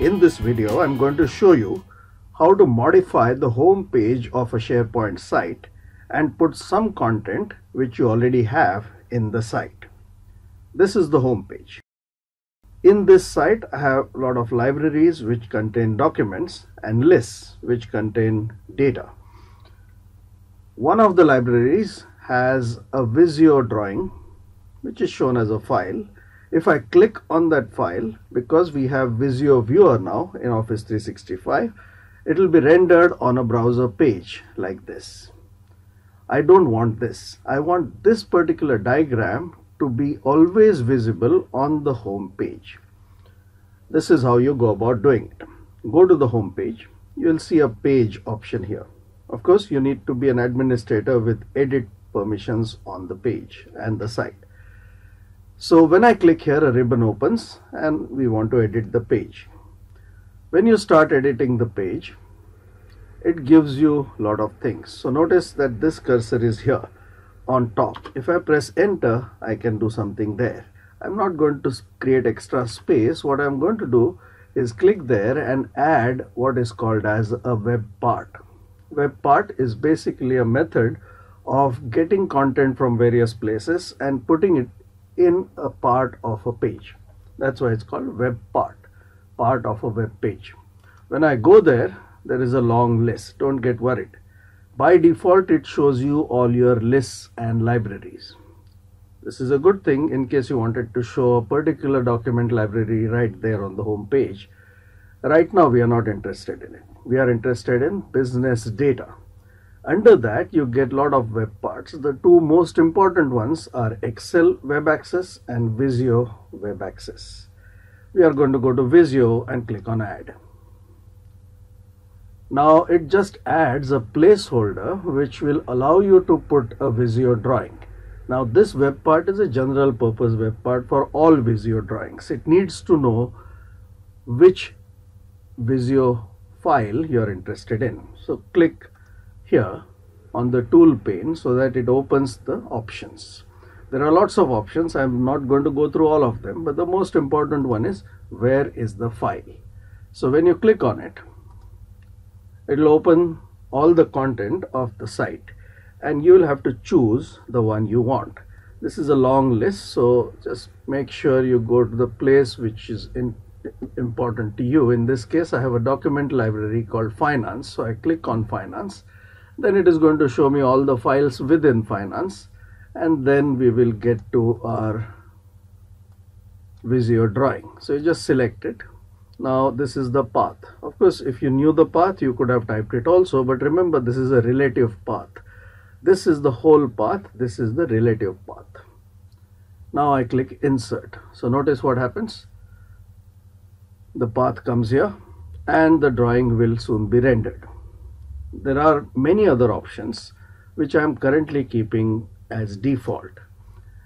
In this video, I'm going to show you how to modify the home page of a SharePoint site and put some content which you already have in the site. This is the home page. In this site, I have a lot of libraries which contain documents and lists which contain data. One of the libraries has a Visio drawing which is shown as a file. If I click on that file, because we have Visio Viewer now in Office 365, it will be rendered on a browser page like this. I don't want this. I want this particular diagram to be always visible on the home page. This is how you go about doing it. Go to the home page. You'll see a page option here. Of course, you need to be an administrator with edit permissions on the page and the site. So when I click here, a ribbon opens and we want to edit the page. When you start editing the page, it gives you a lot of things. So notice that this cursor is here on top. If I press enter, I can do something there. I'm not going to create extra space. What I'm going to do is click there and add what is called as a web part. Web part is basically a method of getting content from various places and putting it in a part of a page. That's why it's called web part, part of a web page. When I go there, there is a long list. Don't get worried. By default, it shows you all your lists and libraries. This is a good thing in case you wanted to show a particular document library right there on the home page. Right now, we are not interested in it. We are interested in business data. Under that, you get a lot of web parts. The two most important ones are Excel Web Access and Visio Web Access. We are going to go to Visio and click on Add. Now it just adds a placeholder which will allow you to put a Visio drawing. Now this web part is a general purpose web part for all Visio drawings. It needs to know which Visio file you are interested in. So click here on the tool pane so that it opens the options. There are lots of options. I'm not going to go through all of them, but the most important one is where is the file. So when you click on it, it will open all the content of the site and you will have to choose the one you want. This is a long list, so just make sure you go to the place which is in, important to you. In this case, I have a document library called finance. So I click on finance then it is going to show me all the files within finance and then we will get to our Visio drawing. So you just select it. Now this is the path. Of course, if you knew the path, you could have typed it also, but remember this is a relative path. This is the whole path. This is the relative path. Now I click insert. So notice what happens. The path comes here and the drawing will soon be rendered there are many other options which I am currently keeping as default.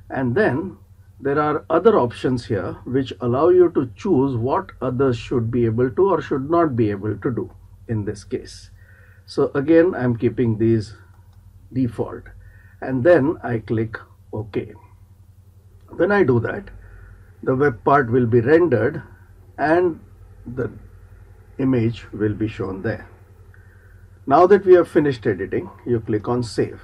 And then there are other options here which allow you to choose what others should be able to or should not be able to do in this case. So again I'm keeping these default. And then I click OK. When I do that the web part will be rendered and the image will be shown there now that we have finished editing, you click on save.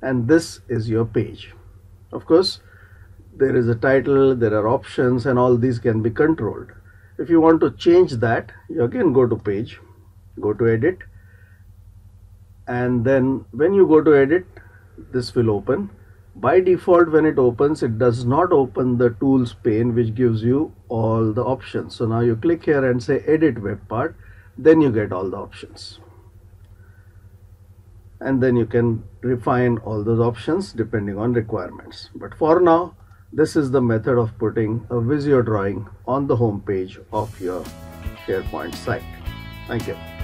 And this is your page. Of course, there is a title, there are options and all these can be controlled. If you want to change that, you again go to page, go to edit and then when you go to edit, this will open. By default, when it opens, it does not open the tools pane which gives you all the options. So now you click here and say edit web part then you get all the options and then you can refine all those options depending on requirements but for now this is the method of putting a Visio drawing on the home page of your SharePoint site. Thank you.